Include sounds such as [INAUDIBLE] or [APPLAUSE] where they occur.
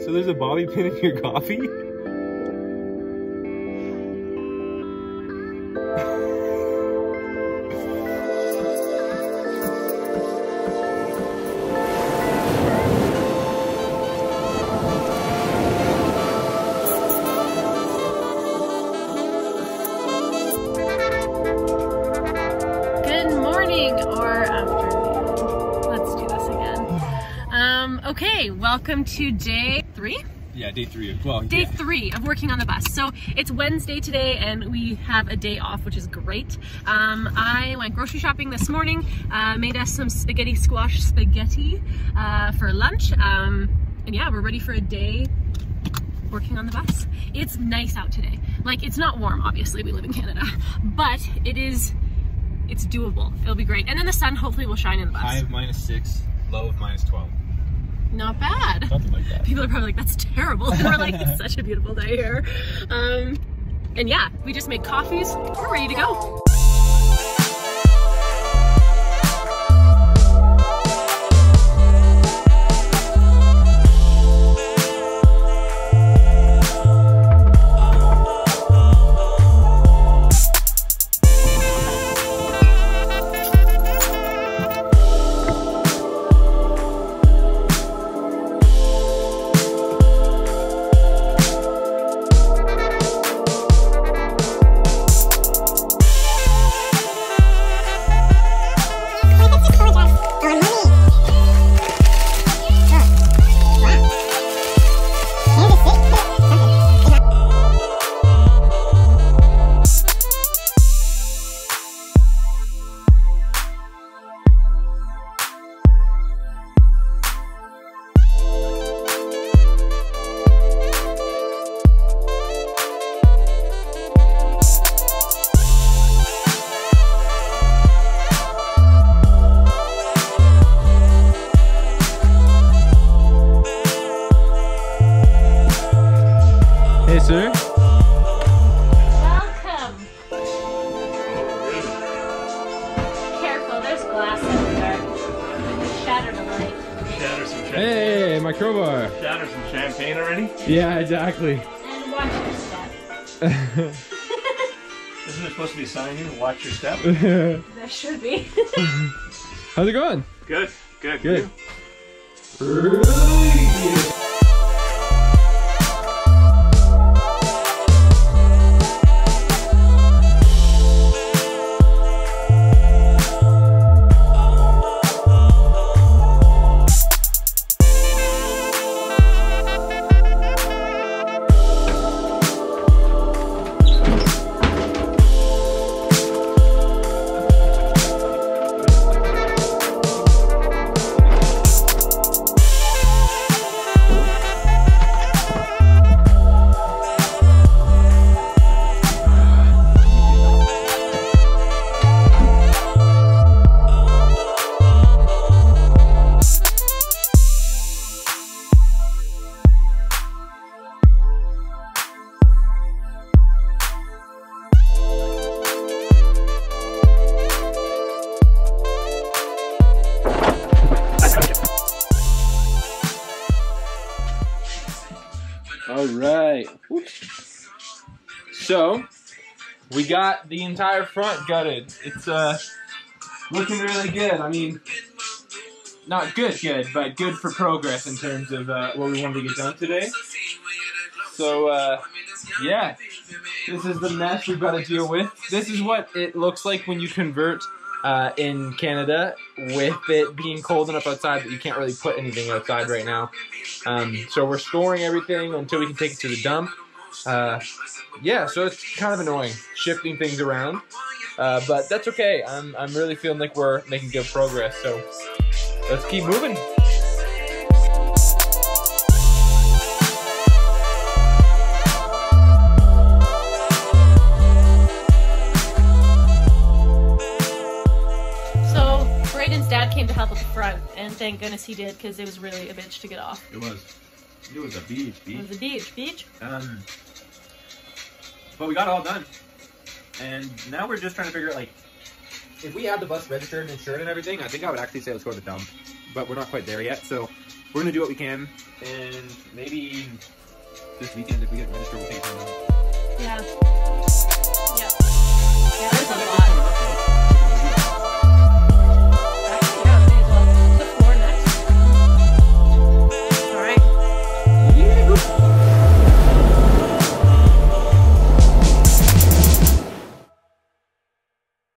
So there's a bobby pin in your coffee? Okay, welcome to day three? Yeah, day three. Well, Day yeah. three of working on the bus. So it's Wednesday today and we have a day off, which is great. Um, I went grocery shopping this morning, uh, made us some spaghetti squash spaghetti uh, for lunch. Um, and yeah, we're ready for a day working on the bus. It's nice out today. Like, it's not warm, obviously, we live in Canada, but it is, it's doable. It'll be great. And then the sun hopefully will shine in the bus. High of minus six, low of minus 12. Not bad. Like that. People are probably like, that's terrible. And [LAUGHS] we're like, it's such a beautiful day here. Um, and yeah, we just made coffees. We're ready to go. My crowbar. Shatter some champagne already? Yeah, exactly. And watch your step. [LAUGHS] Isn't there supposed to be a sign here? Watch your step. [LAUGHS] There should be. [LAUGHS] How's it going? Good, good, Good. Right. So, we got the entire front gutted. It's uh looking really good. I mean, not good, good, but good for progress in terms of uh, what we wanted to get done today. So, uh, yeah, this is the mess we've got to deal with. This is what it looks like when you convert uh, in Canada with it being cold enough outside that you can't really put anything outside right now. Um, so we're storing everything until we can take it to the dump. Uh, yeah, so it's kind of annoying shifting things around, uh, but that's okay. I'm I'm really feeling like we're making good progress. So let's keep moving. thank goodness he did because it was really a bitch to get off. It was. It was a beach, beach. It was a beach, beach. Um, but we got it all done. And now we're just trying to figure out, like, if we had the bus registered and insured and everything, I think I would actually say let's go to the dump. But we're not quite there yet, so we're going to do what we can. And maybe this weekend, if we get registered, we'll take it Yeah. Yeah. Yeah, a lot.